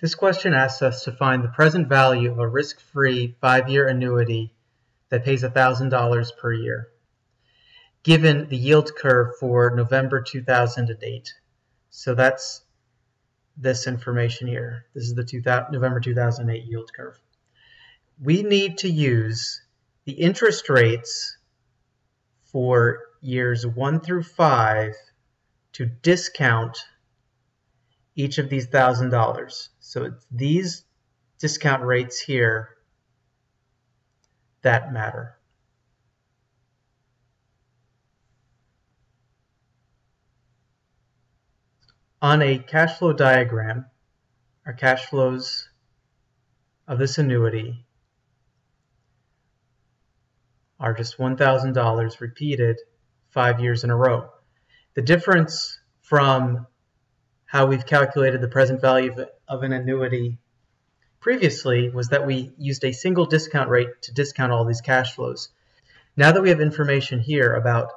This question asks us to find the present value of a risk-free five-year annuity that pays $1,000 per year, given the yield curve for November 2008. So that's this information here. This is the 2000, November 2008 yield curve. We need to use the interest rates for years one through five to discount each of these thousand dollars. So it's these discount rates here that matter. On a cash flow diagram, our cash flows of this annuity are just $1,000 repeated five years in a row. The difference from how we've calculated the present value of, of an annuity previously was that we used a single discount rate to discount all these cash flows. Now that we have information here about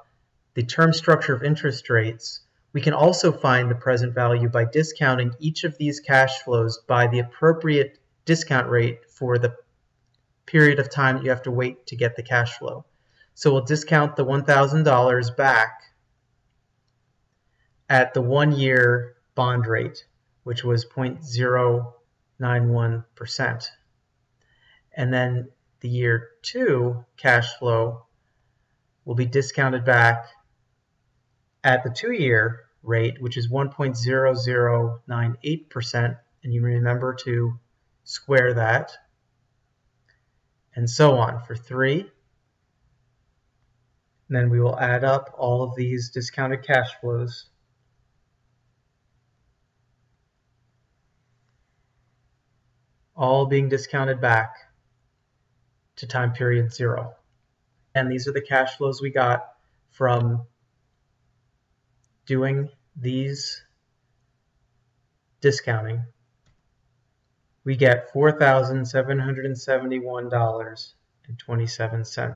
the term structure of interest rates, we can also find the present value by discounting each of these cash flows by the appropriate discount rate for the period of time that you have to wait to get the cash flow. So we'll discount the $1,000 back at the one year bond rate, which was 0.091%. And then the year two cash flow will be discounted back at the two-year rate, which is 1.0098%. And you remember to square that. And so on for three. And then we will add up all of these discounted cash flows all being discounted back to time period zero. And these are the cash flows we got from doing these discounting. We get $4,771.27.